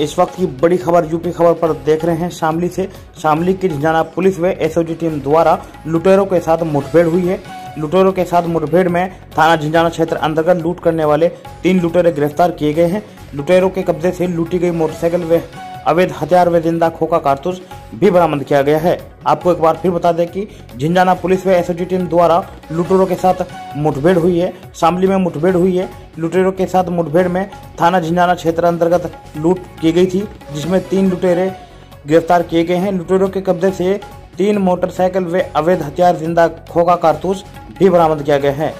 इस वक्त की बड़ी खबर यूपी खबर पर देख रहे हैं। शामली से, शामली की झंझाना पुलिस व एसओजी टीम द्वारा लुटेरों के साथ मुठभेड़ हुई है। लुटेरों के साथ मुठभेड़ में थाना झंझाना क्षेत्र अंतर्गत लूट करने वाले तीन लुटेरे गिरफ़्तार किए गए हैं। लुटेरों के कब्जे से लूटी गई मोटरसाइकिल व अवैध हथियार व ज़िंदा खोखा कारतूस भी बरामद किया गया है। आपको एक बार फिर बता दें कि झिंझाना पुलिस व एसओजी टीम द्वारा लुटेरों के साथ मुठभेड़ हुई है। शामली में मुठभेड़ हुई है। लुटेरों के साथ मुठभेड़ में थाना झिंझाना क्षेत्र अंतर्गत लूट की गई थी, जिसमें तीन लुटेरे गिरफ़्तार किए गए हैं। लुटेरों के कब्जे से तीन मोटरसाइकिल व अवैध हथियार, ज़िंदा खोखा कारतूस भी बरामद किया गया है।